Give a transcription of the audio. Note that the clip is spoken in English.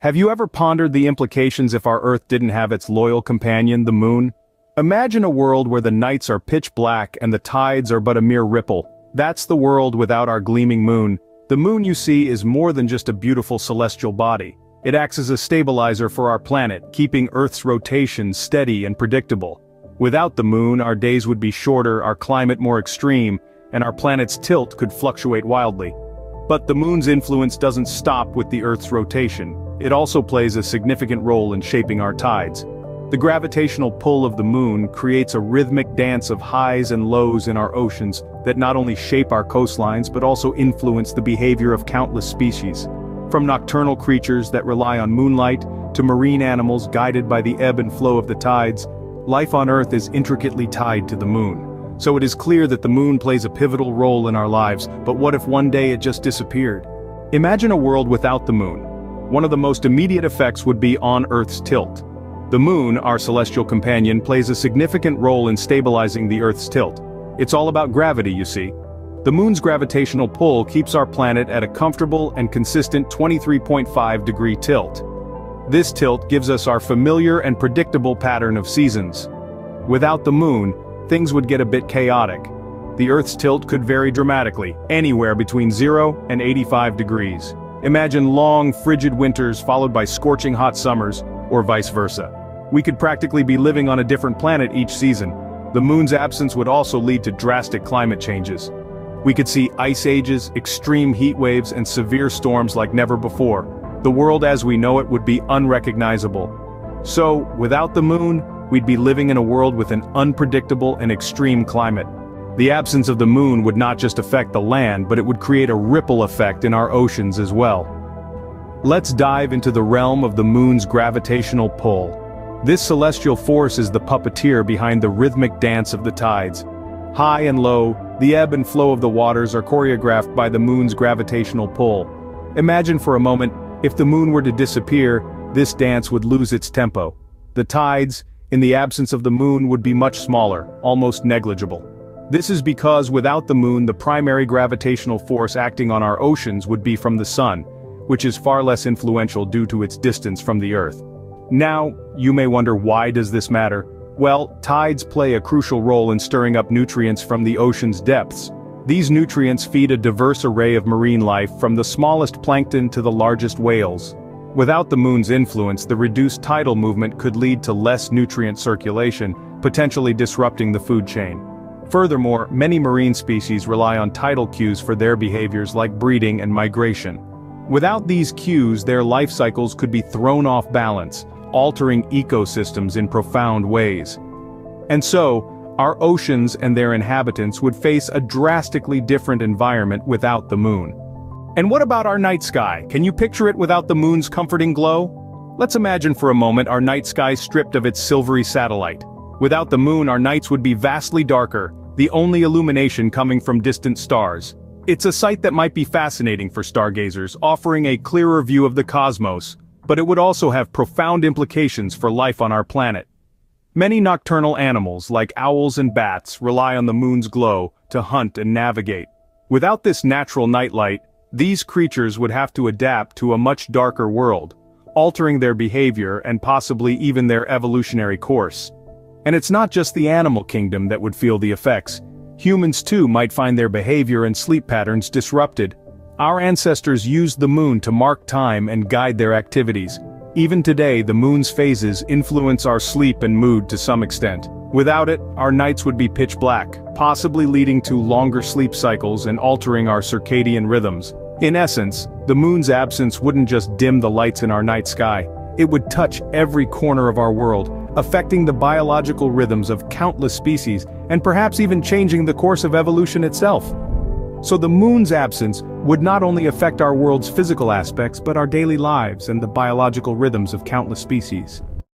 Have you ever pondered the implications if our Earth didn't have its loyal companion, the moon? Imagine a world where the nights are pitch black and the tides are but a mere ripple. That's the world without our gleaming moon. The moon you see is more than just a beautiful celestial body. It acts as a stabilizer for our planet, keeping Earth's rotation steady and predictable. Without the moon our days would be shorter, our climate more extreme, and our planet's tilt could fluctuate wildly. But the moon's influence doesn't stop with the Earth's rotation. It also plays a significant role in shaping our tides. The gravitational pull of the moon creates a rhythmic dance of highs and lows in our oceans that not only shape our coastlines but also influence the behavior of countless species. From nocturnal creatures that rely on moonlight, to marine animals guided by the ebb and flow of the tides, life on Earth is intricately tied to the moon. So it is clear that the moon plays a pivotal role in our lives, but what if one day it just disappeared? Imagine a world without the moon, one of the most immediate effects would be on Earth's tilt. The moon, our celestial companion, plays a significant role in stabilizing the Earth's tilt. It's all about gravity, you see. The moon's gravitational pull keeps our planet at a comfortable and consistent 23.5 degree tilt. This tilt gives us our familiar and predictable pattern of seasons. Without the moon, things would get a bit chaotic. The Earth's tilt could vary dramatically, anywhere between 0 and 85 degrees. Imagine long, frigid winters followed by scorching hot summers, or vice versa. We could practically be living on a different planet each season. The moon's absence would also lead to drastic climate changes. We could see ice ages, extreme heat waves and severe storms like never before. The world as we know it would be unrecognizable. So, without the moon, we'd be living in a world with an unpredictable and extreme climate. The absence of the moon would not just affect the land but it would create a ripple effect in our oceans as well. Let's dive into the realm of the moon's gravitational pull. This celestial force is the puppeteer behind the rhythmic dance of the tides. High and low, the ebb and flow of the waters are choreographed by the moon's gravitational pull. Imagine for a moment, if the moon were to disappear, this dance would lose its tempo. The tides, in the absence of the moon would be much smaller, almost negligible. This is because without the moon the primary gravitational force acting on our oceans would be from the sun, which is far less influential due to its distance from the Earth. Now, you may wonder why does this matter? Well, tides play a crucial role in stirring up nutrients from the ocean's depths. These nutrients feed a diverse array of marine life from the smallest plankton to the largest whales. Without the moon's influence the reduced tidal movement could lead to less nutrient circulation, potentially disrupting the food chain. Furthermore, many marine species rely on tidal cues for their behaviors like breeding and migration. Without these cues their life cycles could be thrown off balance, altering ecosystems in profound ways. And so, our oceans and their inhabitants would face a drastically different environment without the moon. And what about our night sky? Can you picture it without the moon's comforting glow? Let's imagine for a moment our night sky stripped of its silvery satellite. Without the moon our nights would be vastly darker, the only illumination coming from distant stars. It's a sight that might be fascinating for stargazers, offering a clearer view of the cosmos, but it would also have profound implications for life on our planet. Many nocturnal animals, like owls and bats, rely on the moon's glow to hunt and navigate. Without this natural nightlight, these creatures would have to adapt to a much darker world, altering their behavior and possibly even their evolutionary course. And it's not just the animal kingdom that would feel the effects. Humans too might find their behavior and sleep patterns disrupted. Our ancestors used the moon to mark time and guide their activities. Even today the moon's phases influence our sleep and mood to some extent. Without it, our nights would be pitch black, possibly leading to longer sleep cycles and altering our circadian rhythms. In essence, the moon's absence wouldn't just dim the lights in our night sky, it would touch every corner of our world, affecting the biological rhythms of countless species and perhaps even changing the course of evolution itself. So the moon's absence would not only affect our world's physical aspects but our daily lives and the biological rhythms of countless species.